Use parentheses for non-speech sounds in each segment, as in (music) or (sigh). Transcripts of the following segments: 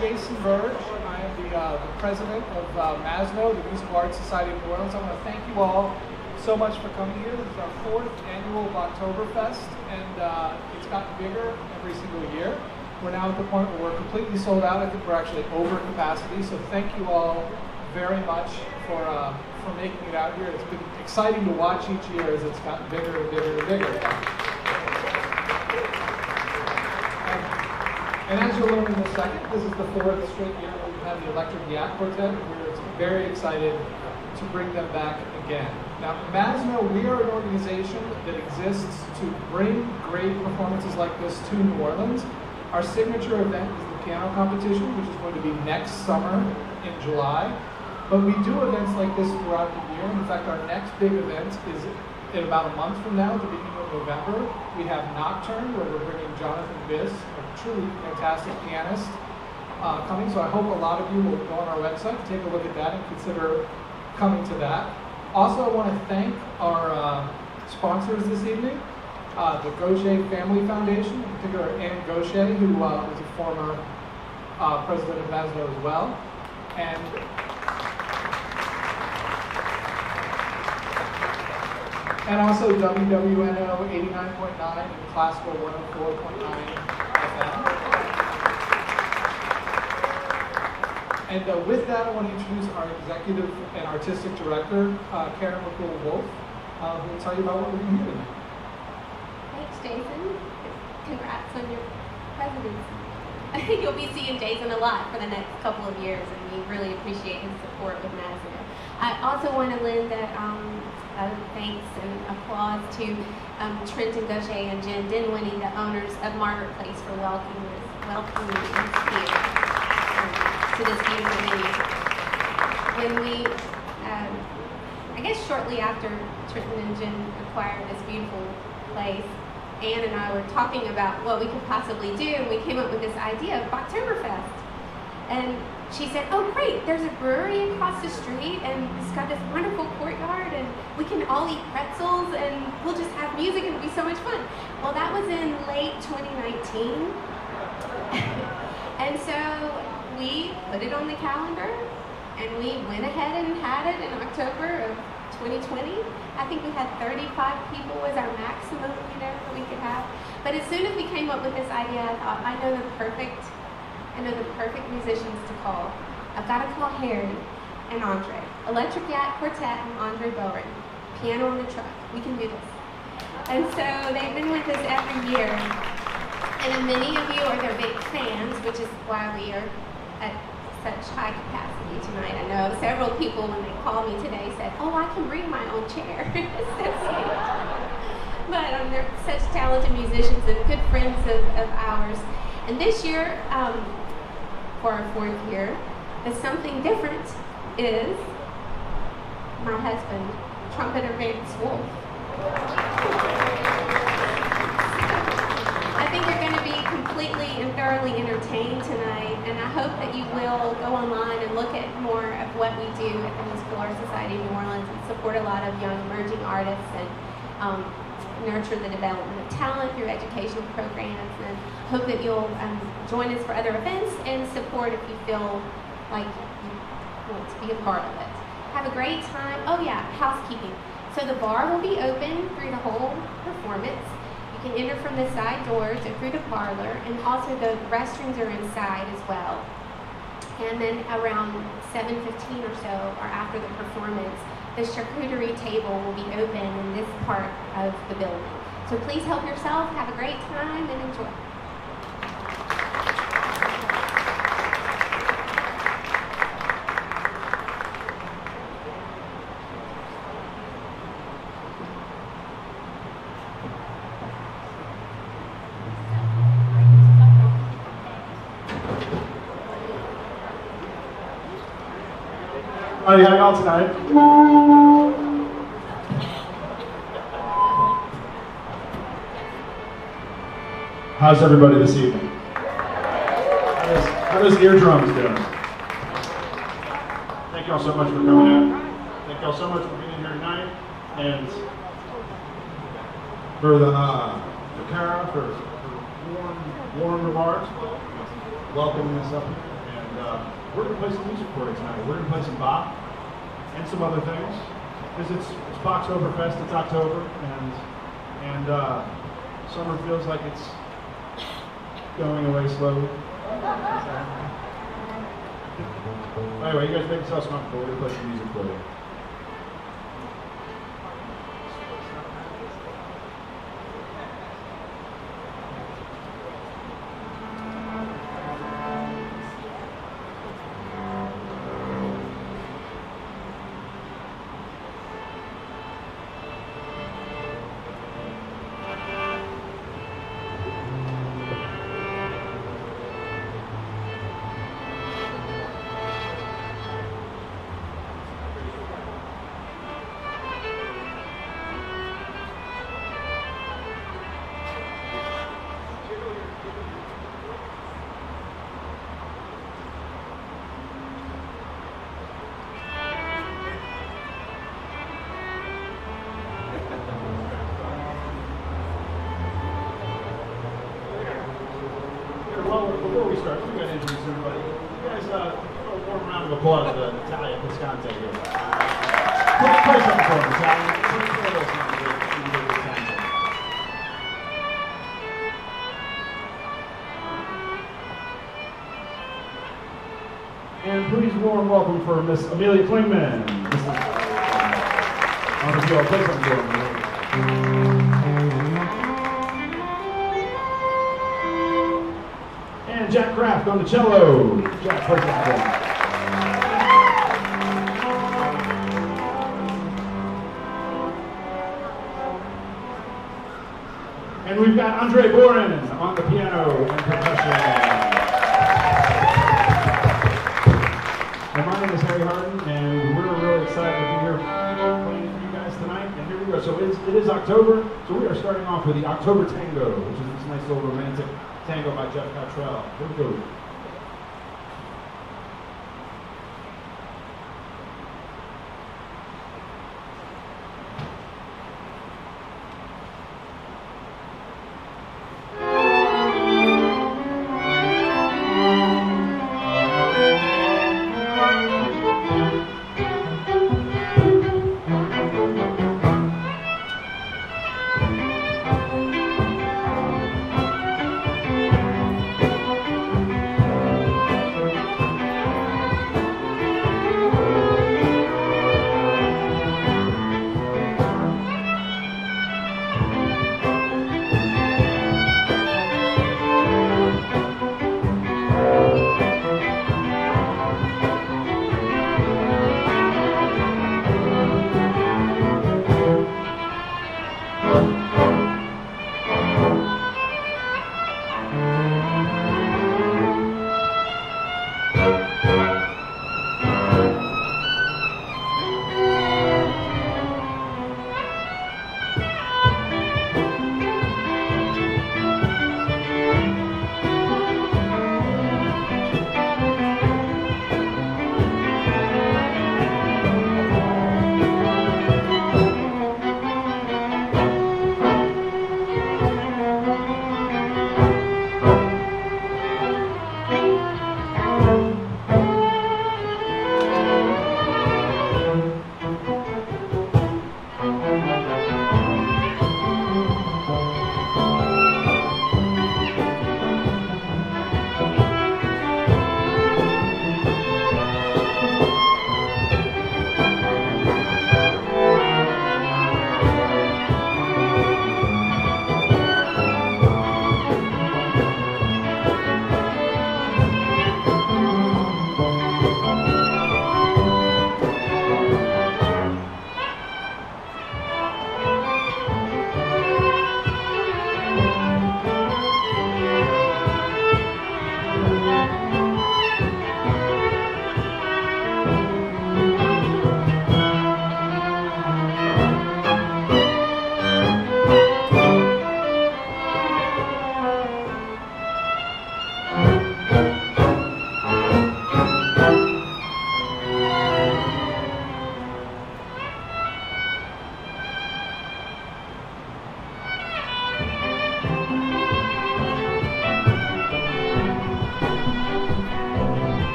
Jason Verge. I am the, uh, the president of uh, MASNO, the Musical Arts Society of New Orleans. I want to thank you all so much for coming here. This is our fourth annual Bachtoberfest, and uh, it's gotten bigger every single year. We're now at the point where we're completely sold out. I think we're actually over capacity. So thank you all very much for uh, for making it out here. It's been exciting to watch each year as it's gotten bigger and bigger and bigger. And as you'll learn in a second, this is the fourth straight year that we've had the Electric Yat Quartet. We're very excited to bring them back again. Now, MASNO, we are an organization that exists to bring great performances like this to New Orleans. Our signature event is the piano competition, which is going to be next summer in July. But we do events like this throughout the year. In fact, our next big event is in about a month from now, at the beginning of November. We have Nocturne, where we're bringing Jonathan Biss, truly fantastic pianist, uh, coming. So I hope a lot of you will go on our website, take a look at that, and consider coming to that. Also, I want to thank our uh, sponsors this evening uh, the Gauthier Family Foundation, in particular Anne Gauthier, who uh, was a former uh, president of MASNO as well. And and also WWNO 89.9 and Classical 104.9 FM. And uh, with that, I want to introduce our executive and artistic director, uh, Karen McCool Woolf, uh, who will tell you about what we're doing here tonight. Jason. Congrats on your presidency. (laughs) You'll be seeing Jason a lot for the next couple of years, and we really appreciate his support with MASNO. I also want to lend that um, a thanks and applause to um, Trenton Gauthier and Jen Dinwiddie, the owners of Margaret Place, for welcoming us, welcoming us here um, to this beautiful venue. When we, um, I guess shortly after Trenton and Jen acquired this beautiful place, Anne and I were talking about what we could possibly do, and we came up with this idea of Oktoberfest. And she said, oh great, there's a brewery across the street, and it's got this wonderful courtyard, and we can all eat pretzels, and we'll just have music, and it'll be so much fun. Well, that was in late 2019. (laughs) and so we put it on the calendar, and we went ahead and had it in October of 2020. I think we had 35 people was our maximum, you know, that we could have. But as soon as we came up with this idea, I thought, I know the perfect, I know the perfect musicians to call. I've got to call Harry and Andre. Electric Yat Quartet and Andre Bohren. Piano on the truck. We can do this. And so they've been with us every year. And many of you are their big fans, which is why we are at such high capacity tonight. I know several people, when they called me today, said, oh, I can bring my own chair. (laughs) but um, they're such talented musicians and good friends of, of ours. And this year, um, for our fourth year, the something different is my husband, trumpeter Vance Woolf. I think you're going to be completely and thoroughly entertained tonight, and I hope that you will go online and look at more of what we do at the Musical Arts Society of New Orleans and support a lot of young emerging artists and um, nurture the development of talent through educational programs and hope that you'll um, join us for other events and support if you feel like you want to be a part of it. Have a great time. Oh yeah, housekeeping. So the bar will be open through the whole performance. You can enter from the side doors or through the parlor, and also the restrooms are inside as well. And then around 7.15 or so, or after the performance, the charcuterie table will be open in this part of the building. So please help yourself, have a great time, and enjoy. Are y'all tonight? How's everybody this evening? How does, how eardrums doing? Thank y'all so much for coming out. Thank y'all so much for being here tonight. And for the uh, for Kara for, for warm, warm remarks, welcoming us up. uh, we're going to play some music for you tonight. We're going to play some Bach and some other things because it's it's Bachtoberfest. It's October, and and uh, summer feels like it's going away slowly. Anyway, you guys make yourselves comfortable. We're going to play some music for you. For Miss Amelia Clingman. The field. Play something for. And Jack Craft on the cello. Jack, play something for. And we've got Andre Bohren on the piano and percussion. My name is Harry Hardin, and we're really excited to be here playing for you guys tonight. And here we go. So it's, it is October, so we are starting off with the October Tango, which is this nice little romantic tango by Jeff Cottrell. Here we go.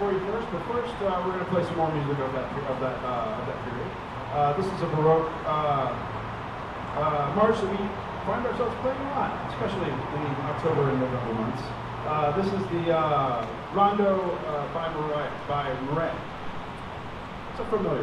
1941st, but first uh, we're going to play some more music of that, of that, uh, of that period. Uh, this is a Baroque uh, uh, march that we find ourselves playing a lot, especially in, October and November months. Uh, this is the Rondo by Mouret. By It's a familiar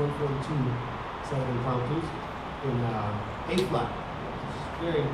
142 set of in uh, A flat. Very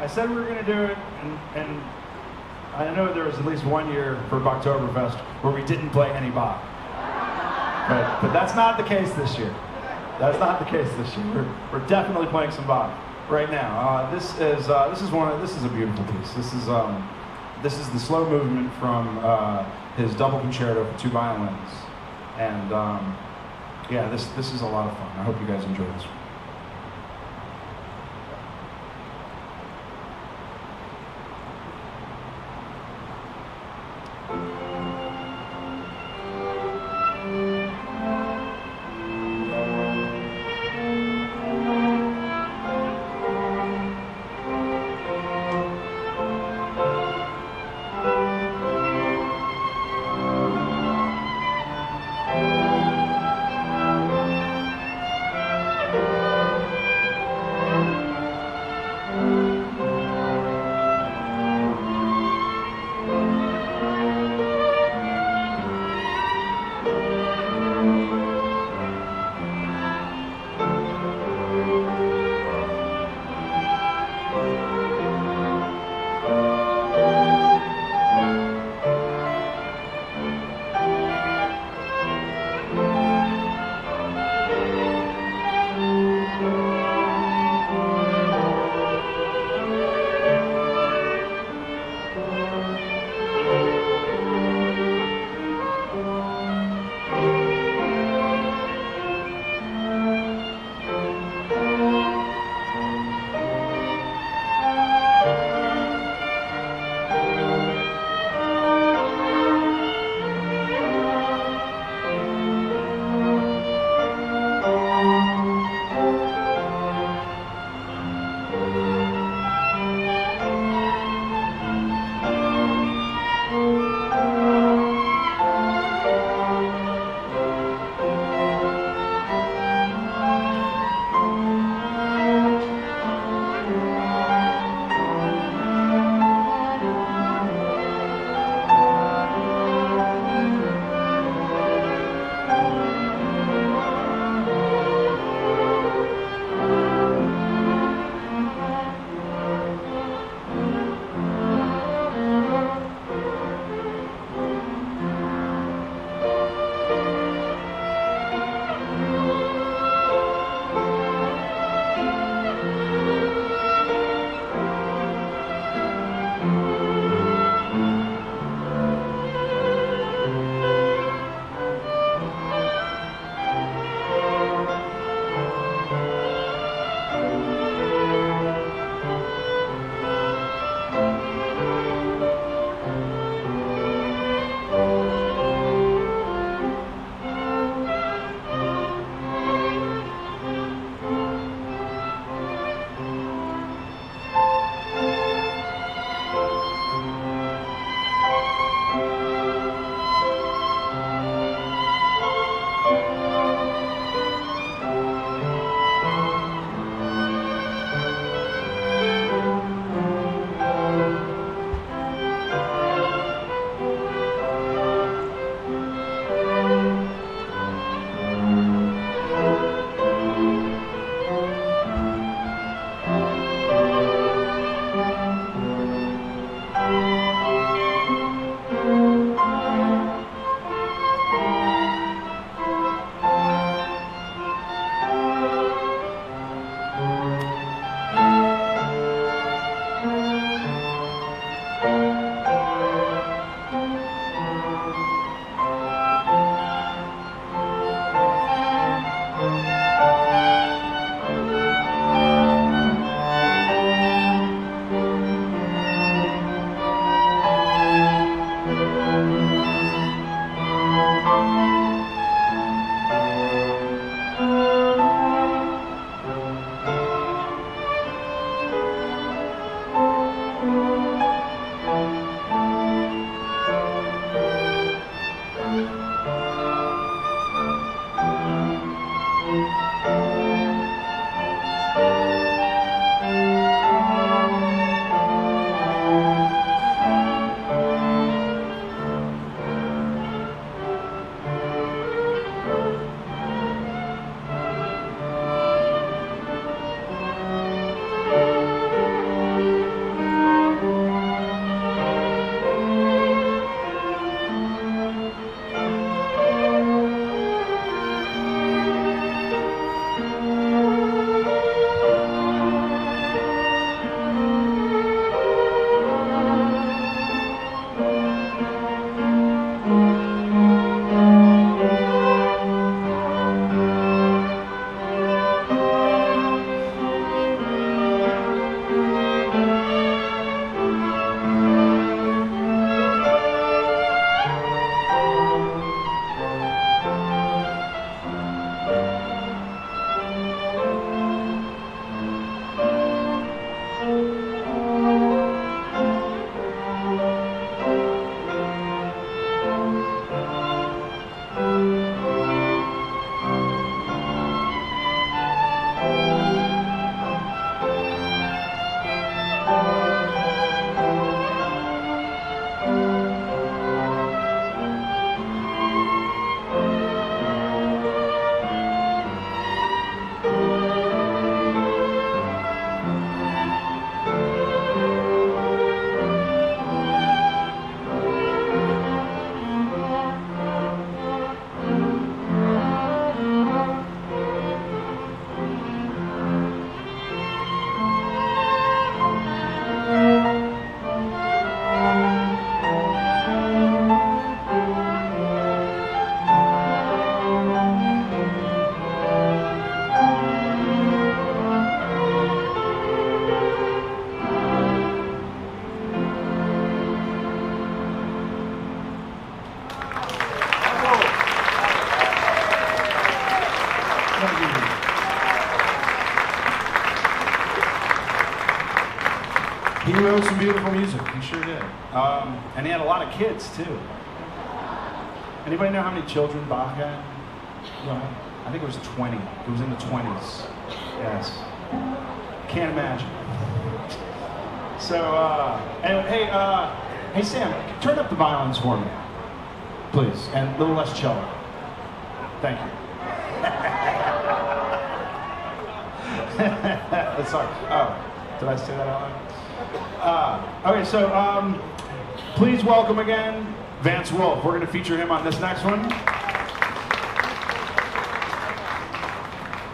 I said we were gonna do it, and, and I know there was at least one year for Bachtoberfest where we didn't play any Bach. But, but that's not the case this year. That's not the case this year. We're, we're definitely playing some Bach right now. Uh, this is uh, this is one. Of, this is a beautiful piece. This is um, this is the slow movement from uh, his double concerto for two violins, and um, yeah, this this is a lot of fun. I hope you guys enjoy this. one. Wrote some beautiful music. He sure did. Um, and he had a lot of kids too. Anybody know how many children Bach had? I think it was 20. It was in the 20s. Yes. Can't imagine. So, uh, hey, uh, hey Sam, turn up the violins for me, please, and a little less cello. Thank you. (laughs) Sorry. Oh, did I say that out loud? Uh, okay, so um, please welcome again Vance Woolf. We're going to feature him on this next one.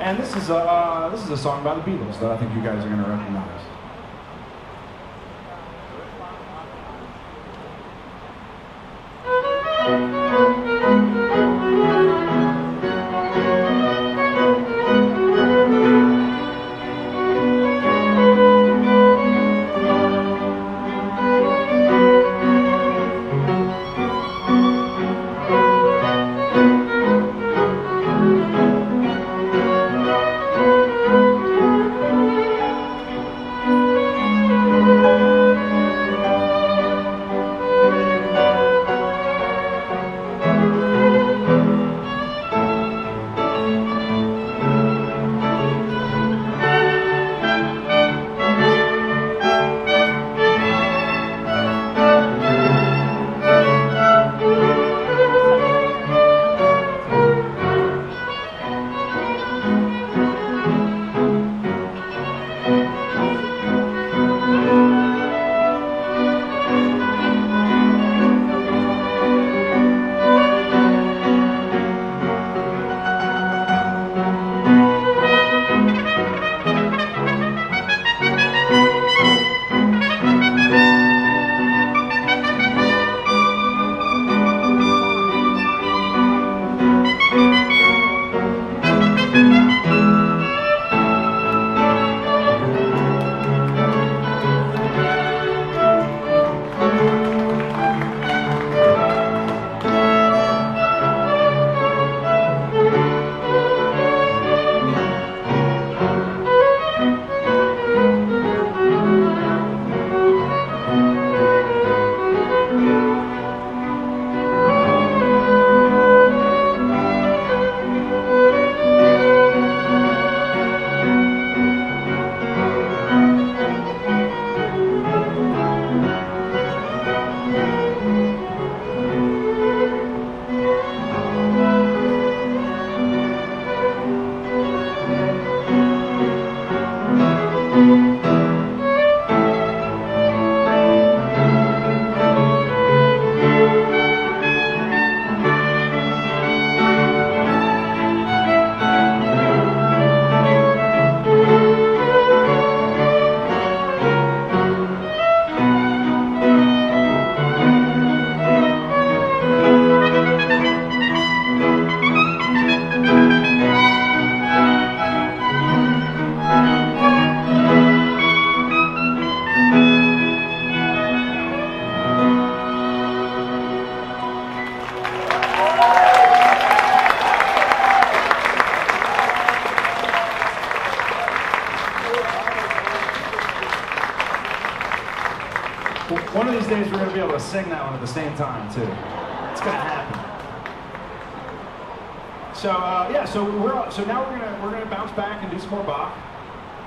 And this is a uh, this is a song by the Beatles that I think you guys are going to recognize.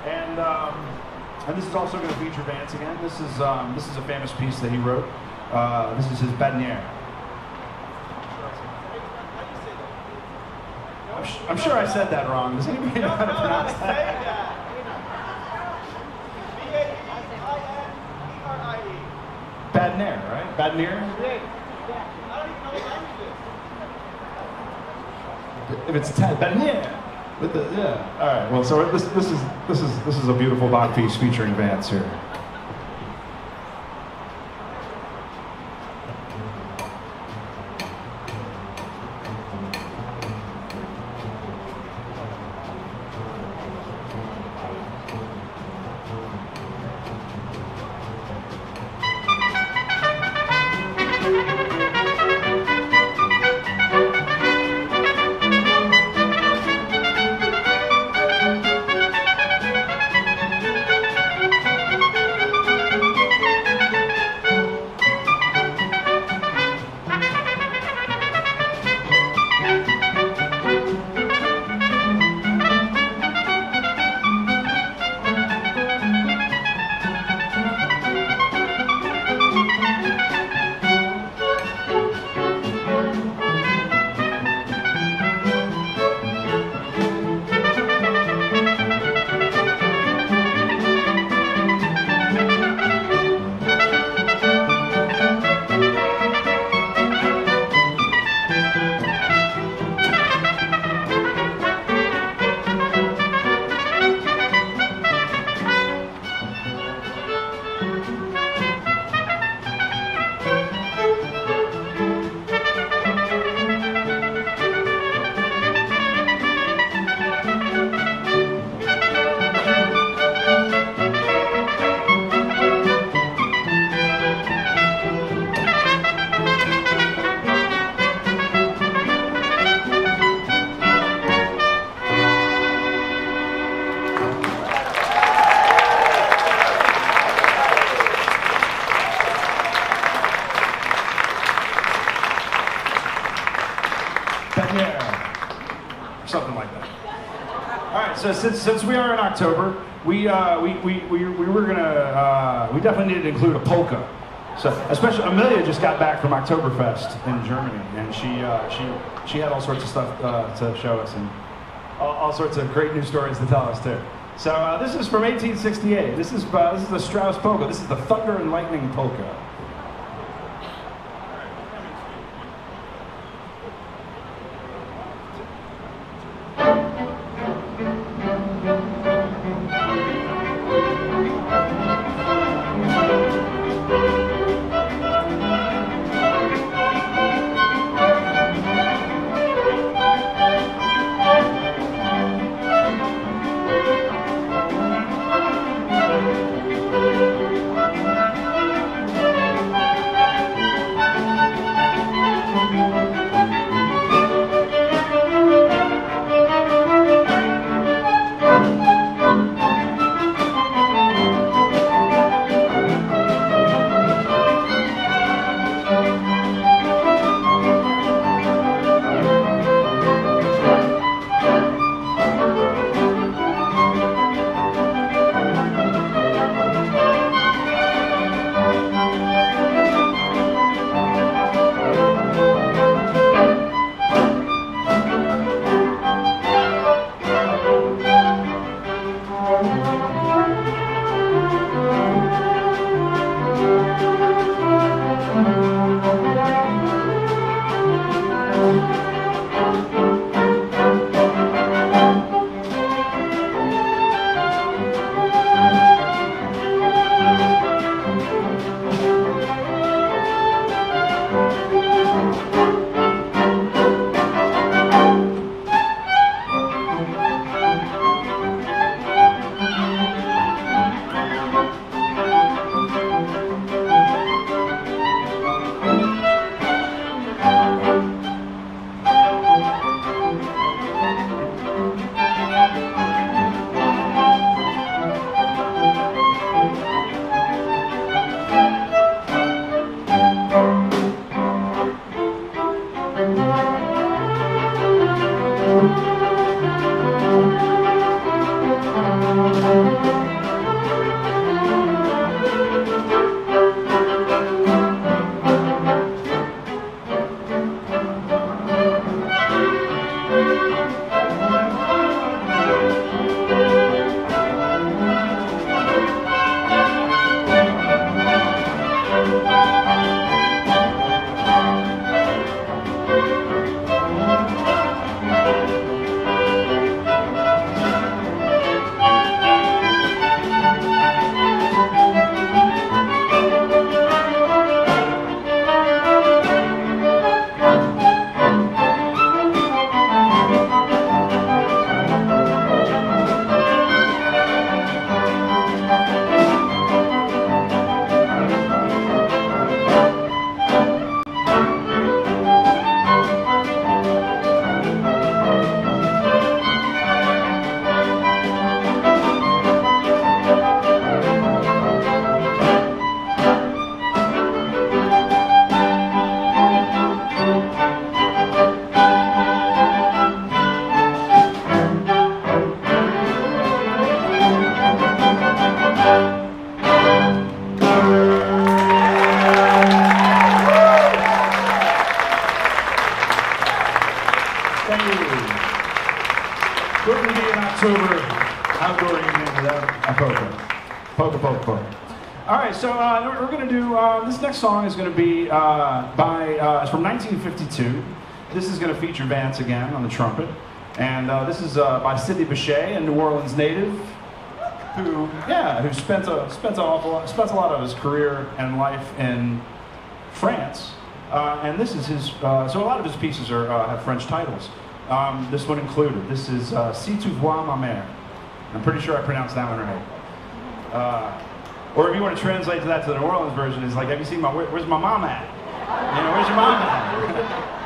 And um, and this is also going to feature Vance again. This is um, this is a famous piece that he wrote. Uh, this is his Badnier. I'm, sh- I'm sure I said that wrong. Does anybody know how to pronounce that? Badnier, right? Badnier? If it's ten, Badnier. With the yeah. All right. Well, so this this is this is this is a beautiful Bach piece featuring Vance here. Yeah. Or something like that. All right, so since, since we are in October, we, uh, we, we, we, we were gonna, uh, we definitely needed to include a polka. So, especially Amelia just got back from Oktoberfest in Germany, and she, uh, she, she had all sorts of stuff uh, to show us and all, all, sorts of great new stories to tell us too. So uh, this is from 1868. This is, uh, this is the Strauss polka. This is the Thunder and Lightning polka. Next song is going to be uh, by, uh, it's from 1952. This is going to feature Vance again on the trumpet. And uh, this is uh, by Sidney Bechet, a New Orleans native, who, yeah, who spent a, spent, a awful, spent a lot of his career and life in France. Uh, and this is his, uh, so a lot of his pieces are, have French titles. Um, this one included. This is Si tu vois ma mère. I'm pretty sure I pronounced that one right. Or if you want to translate that to the New Orleans version, it's like, have you seen my, where, where's my mom at? You know, where's your mom at? (laughs)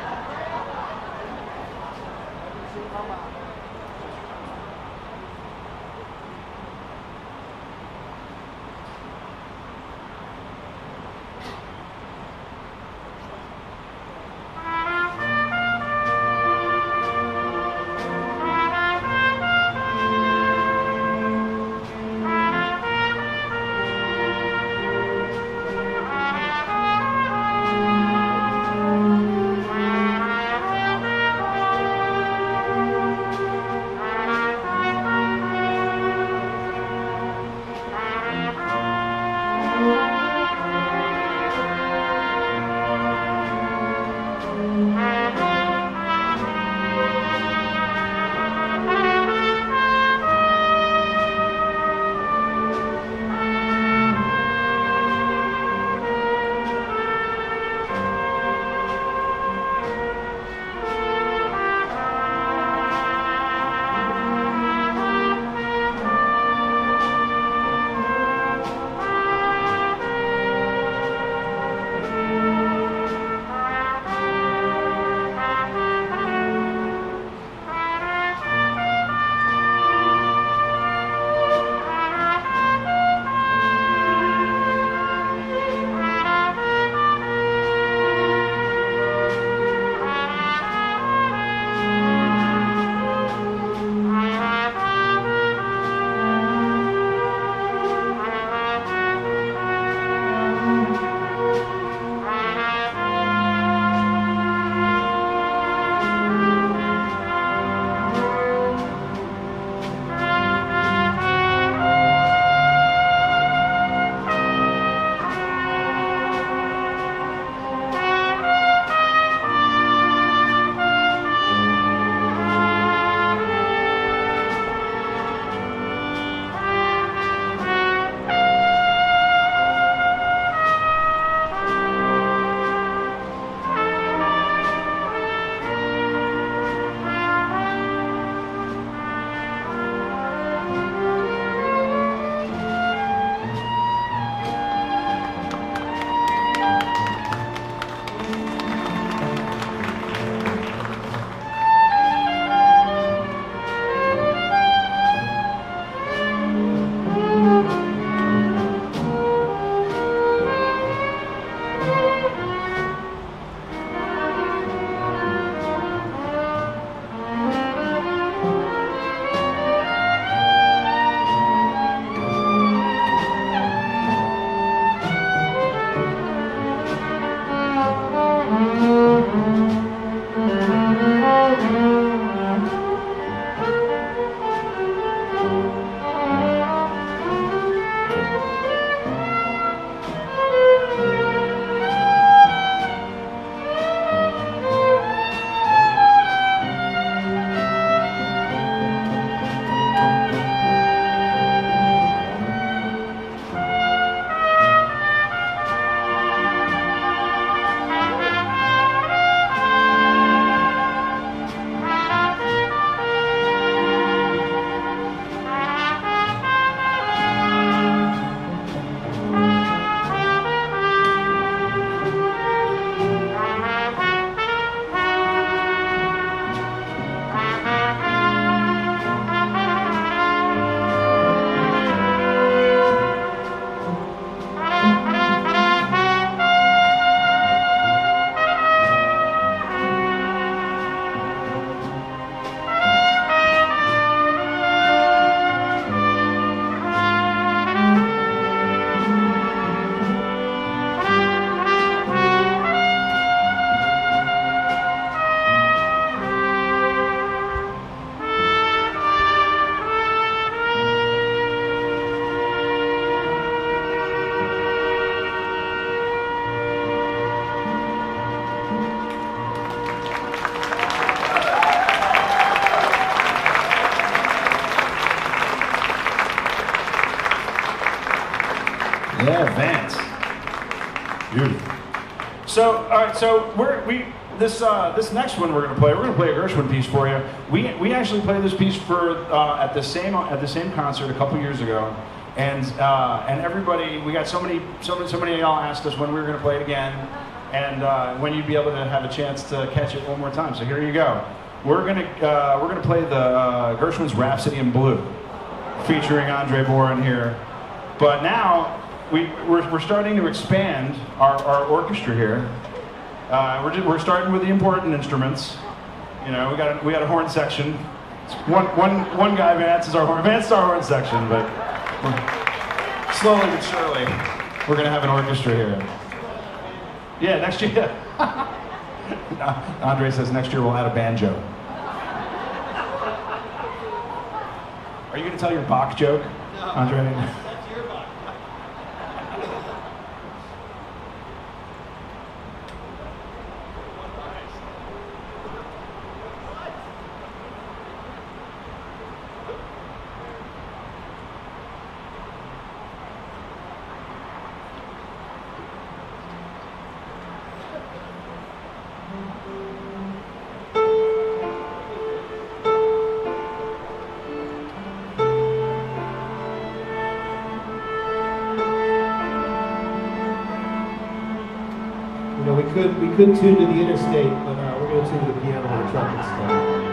Yeah, Vance. Beautiful. So, all right, so we're we this uh, this next one we're gonna play. We're gonna play a Gershwin piece for you. We we actually played this piece for uh, at the same at the same concert a couple years ago, and uh, and everybody we got so many so many so many of y'all asked us when we were gonna play it again, and uh, when you'd be able to have a chance to catch it one more time. So here you go. We're gonna uh, we're gonna play the uh, Gershwin's Rhapsody in Blue, featuring Andre Bohren here. But now we, we're, we're starting to expand our, our orchestra here. Uh, we're, just, we're starting with the important instruments. You know, we got a, we got a horn section. One, one, one guy, Vance, is our horn, Vance is our horn section, but slowly but surely, we're going to have an orchestra here. Yeah, next year. (laughs) Andre says next year we'll add a banjo. Are you going to tell your Bach joke, Andre? Could tune to the interstate, but uh, we're going to tune to the piano on the truck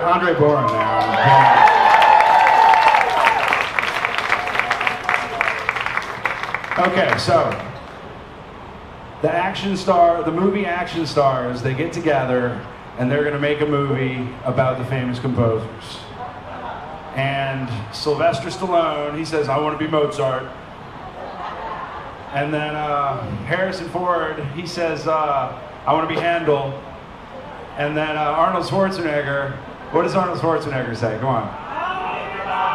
Andre, Andre Bohren on. Okay, so the action star, the movie action stars, they get together and they're going to make a movie about the famous composers. And Sylvester Stallone, he says, I want to be Mozart. And then uh, Harrison Ford, he says, uh, I want to be Handel. And then uh, Arnold Schwarzenegger, what does Arnold Schwarzenegger say? Come on.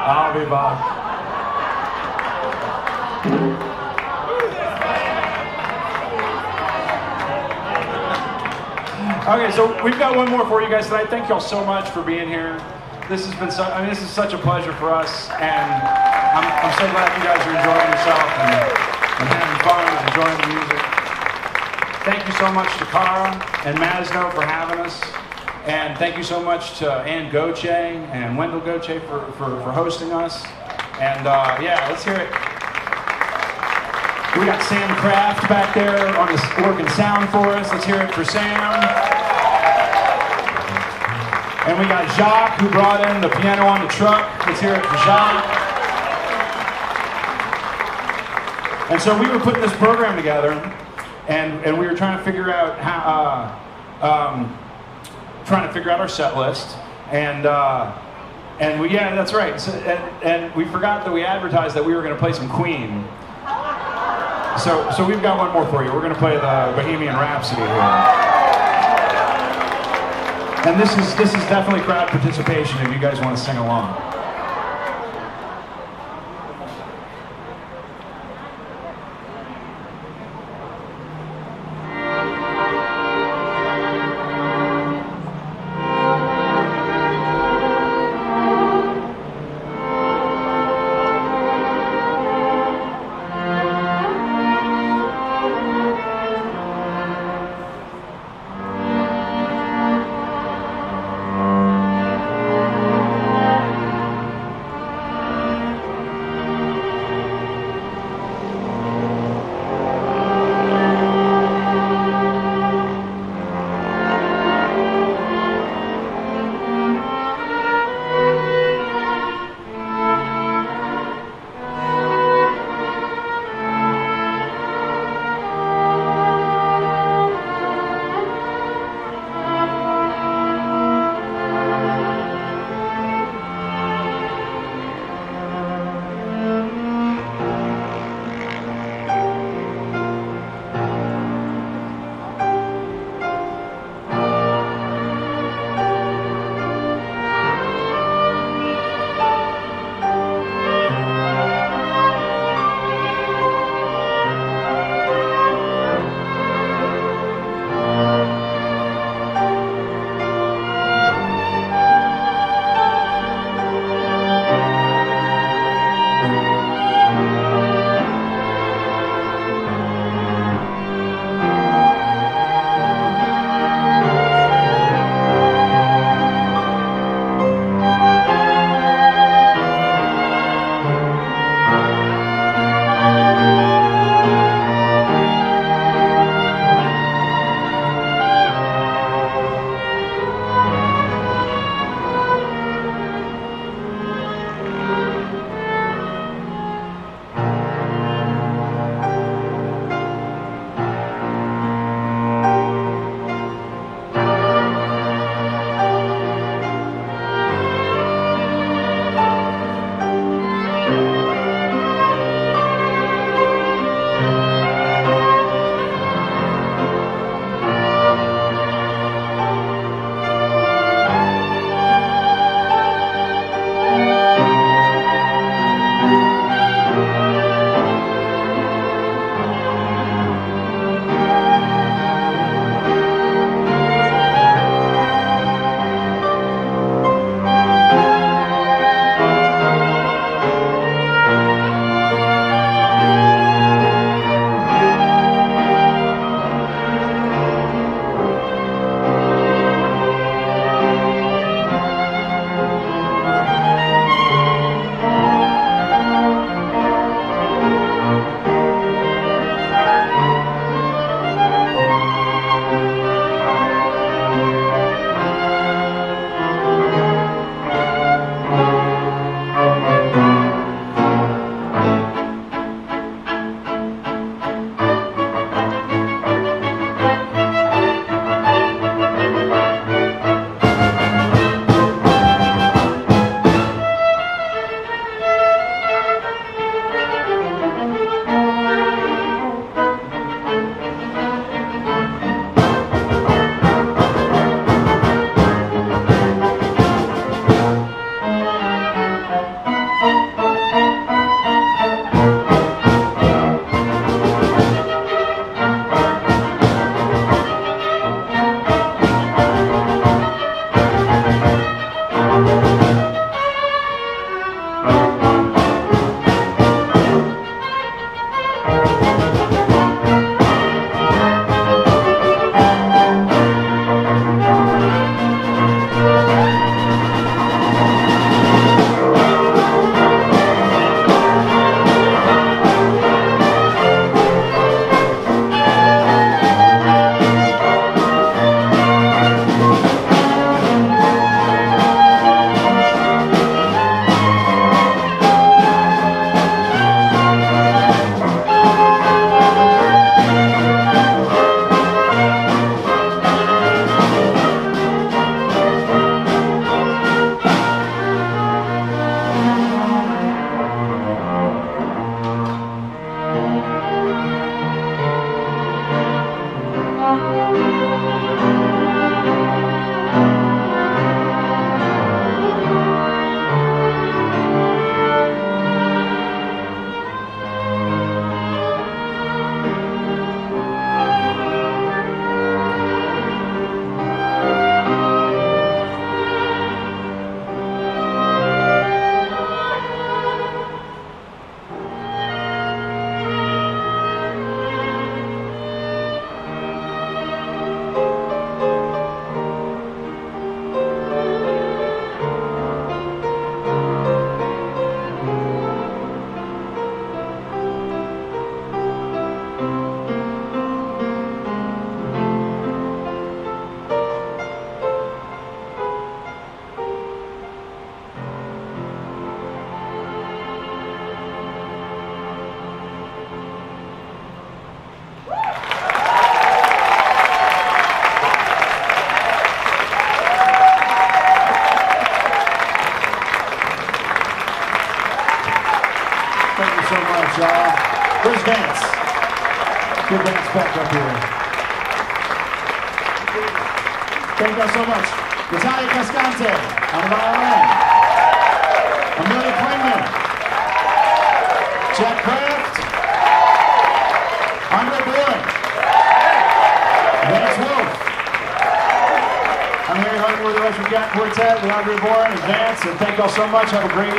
I'll be back. Okay, so we've got one more for you guys tonight. Thank y'all so much for being here. This has been so, I mean, this is such a pleasure for us, and I'm, I'm so glad you guys are enjoying yourself and, and having fun and enjoying the music. Thank you so much to Cara and Masno for having us. And thank you so much to Anne Gauthier and Wendell Gauthier for, for, for hosting us. And uh, yeah, let's hear it. We got Sam Kraft back there on the working sound for us. Let's hear it for Sam. And we got Jacques who brought in the piano on the truck. Let's hear it for Jacques. And so we were putting this program together, and, and we were trying to figure out how, uh, um, trying to figure out our set list. And, uh, and we, yeah, that's right. So, and, and we forgot that we advertised that we were going to play some Queen. So, so we've got one more for you. We're going to play the Bohemian Rhapsody here. And this is this is definitely crowd participation if you guys want to sing along. So much. Have a great.